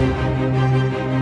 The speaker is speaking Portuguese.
Música